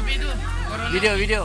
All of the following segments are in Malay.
lebih tu. Video, video.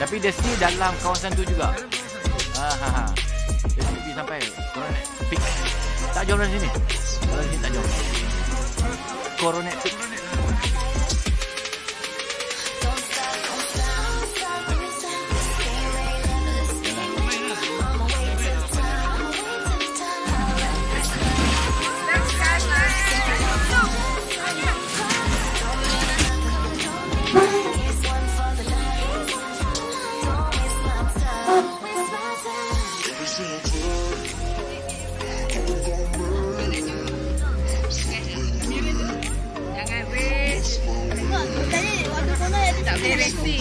Tapi dia still dalam kawasan tu juga. Ha ha ha. Dia sampai. Pick. Tak jauh dari sini. Kalau sini tak jauh. Coronet. Coronet. diri.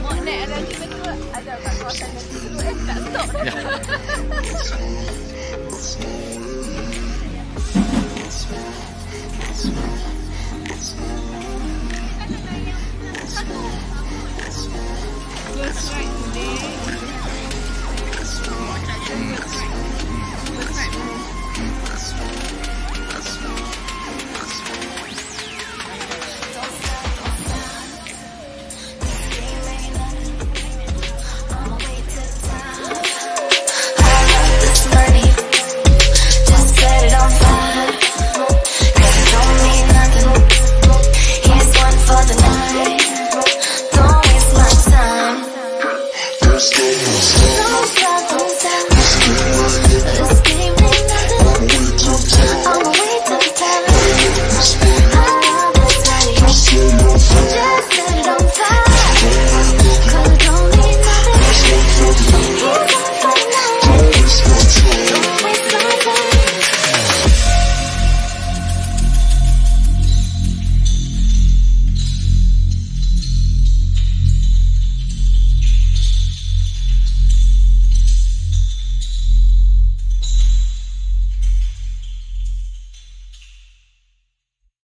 Mak naik ada kita tu ada kat kawasan tu eh tak stop. Ya. Today.